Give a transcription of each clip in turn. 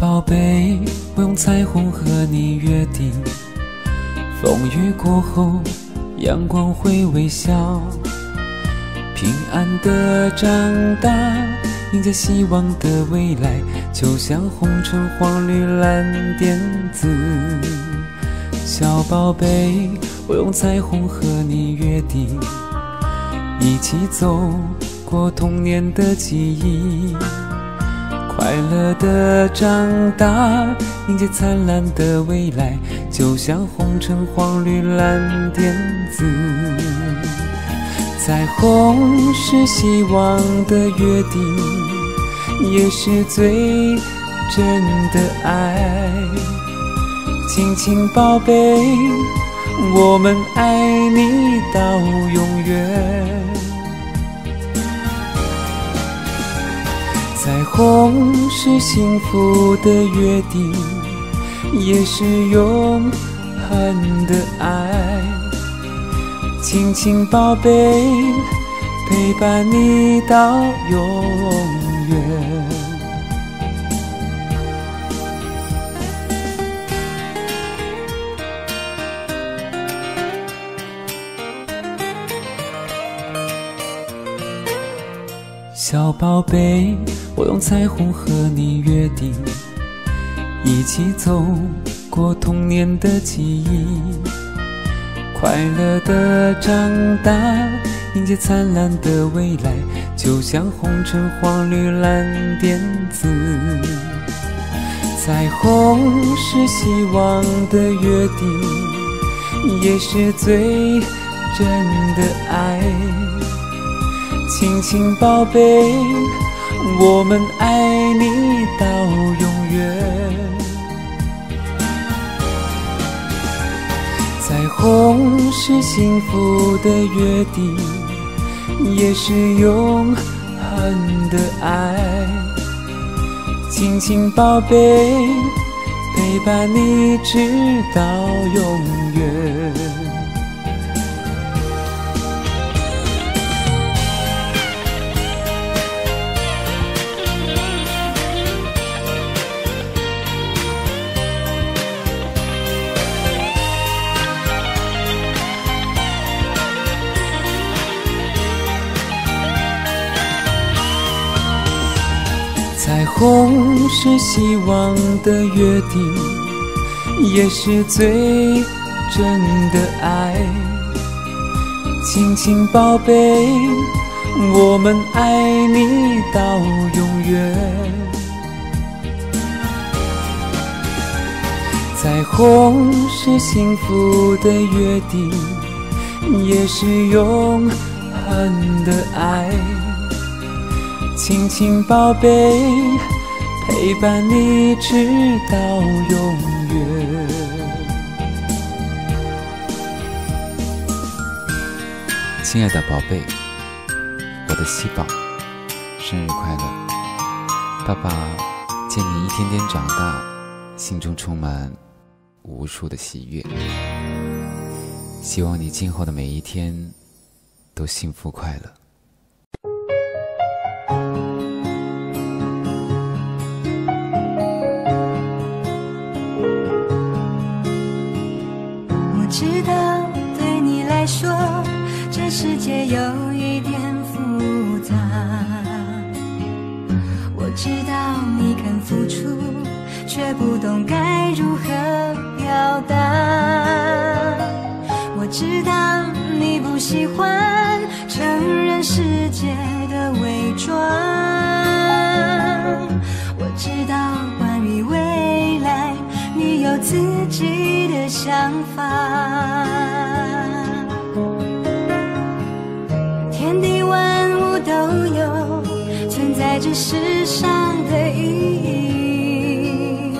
宝贝，我用彩虹和你约定，风雨过后，阳光会微笑，平安的长大，迎接希望的未来，就像红橙黄绿蓝靛紫。小宝贝，我用彩虹和你约定，一起走过童年的记忆。快乐的长大，迎接灿烂的未来，就像红橙黄绿蓝靛紫。彩虹是希望的约定，也是最真的爱。亲亲宝贝，我们爱你到永远。彩虹是幸福的约定，也是永恒的爱。亲亲宝贝，陪伴你到永远。小宝贝，我用彩虹和你约定，一起走过童年的记忆。快乐的长大，迎接灿烂的未来，就像红橙黄绿蓝靛紫。彩虹是希望的约定，也是最真的爱。亲亲宝贝，我们爱你到永远。彩虹是幸福的约定，也是永恒的爱。亲亲宝贝，陪伴你直到永远。彩虹是希望的约定，也是最真的爱。亲亲宝贝，我们爱你到永远。彩虹是幸福的约定，也是永恒的爱。亲亲宝贝，陪伴你直到永远。亲爱的宝贝，我的希宝，生日快乐！爸爸见你一天天长大，心中充满无数的喜悦。希望你今后的每一天都幸福快乐。知道对你来说，这世界有一点复杂。我知道你肯付出，却不懂该如何表达。我知道你不喜欢承认世界的伪装。自己的想法。天地万物都有存在这世上的意义，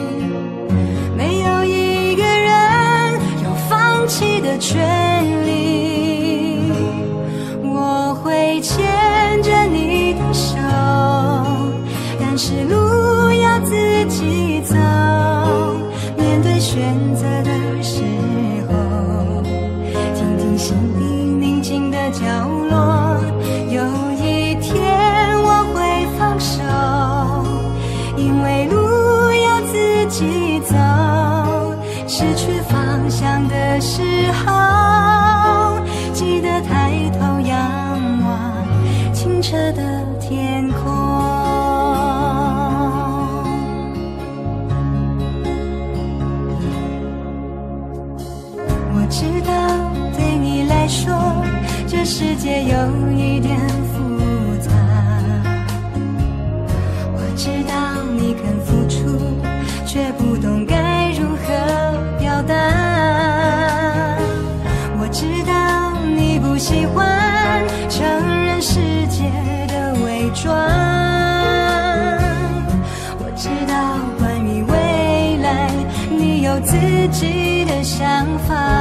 没有一个人有放弃的权有自己的想法。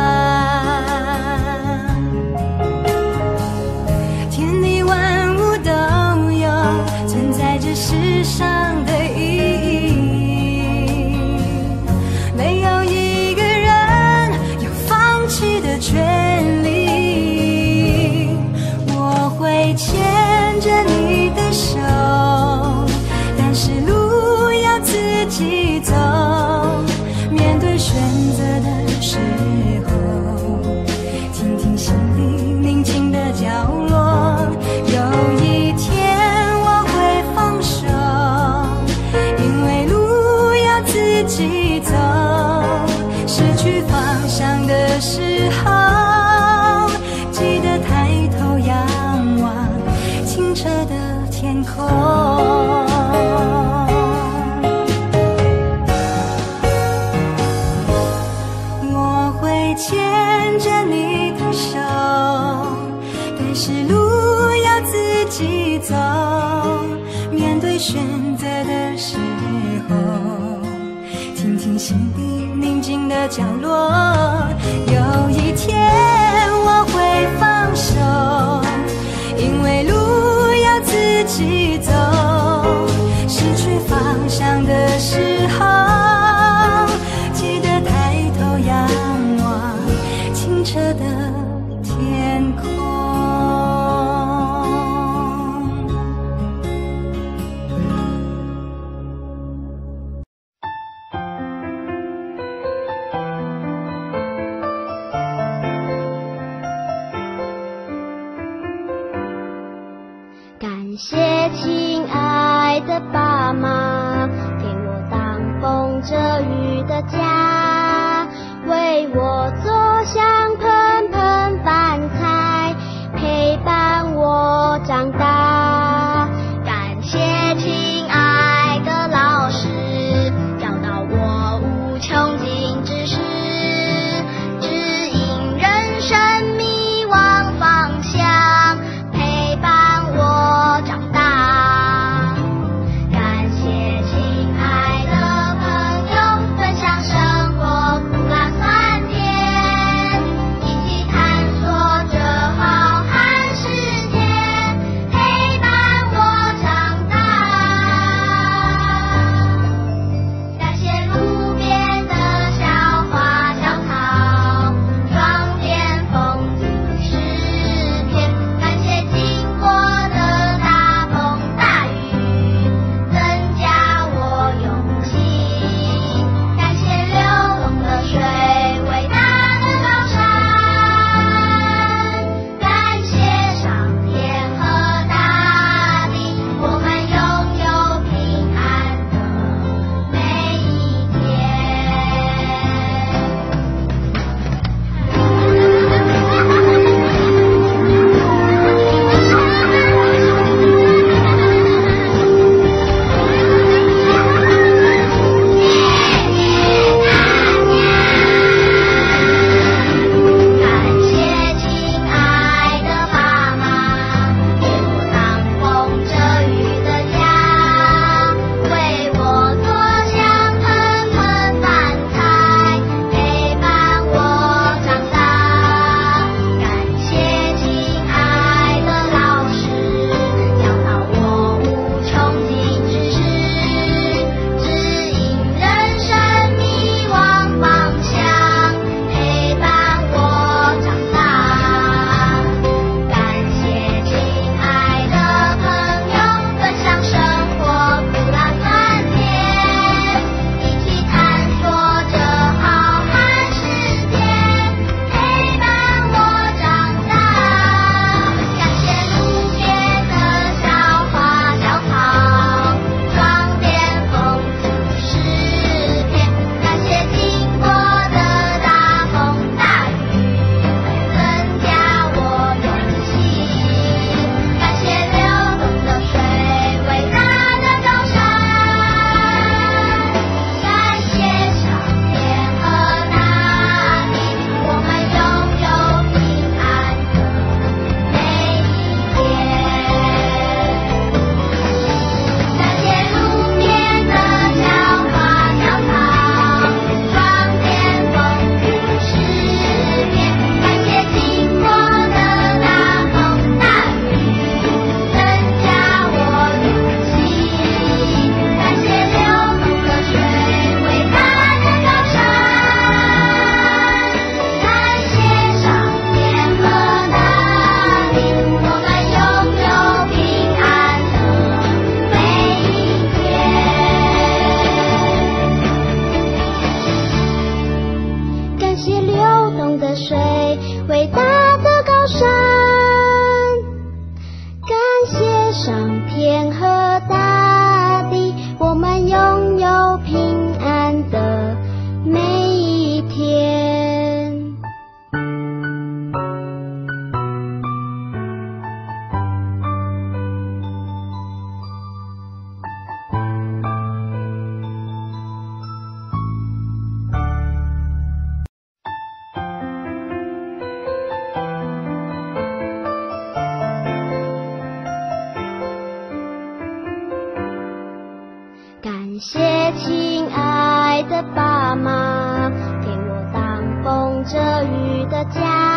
选择的时候听听心底宁静的角落有一天爸妈给我挡风遮雨的家。